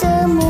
这么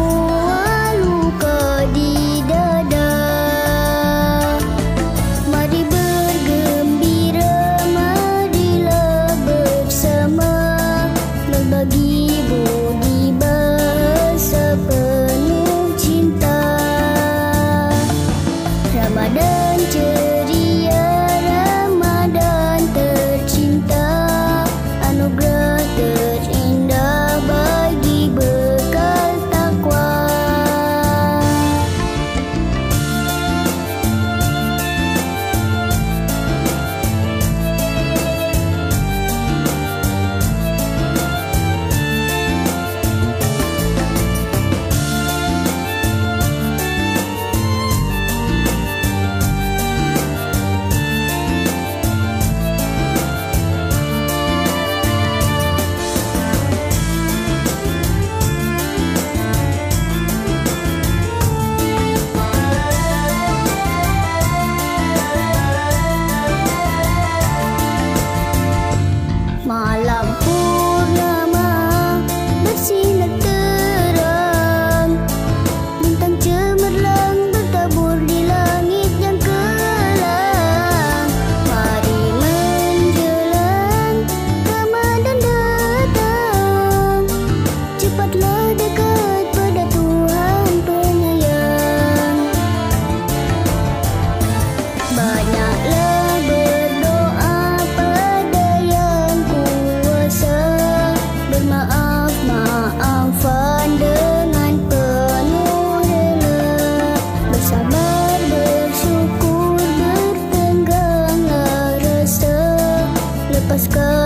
Let's go.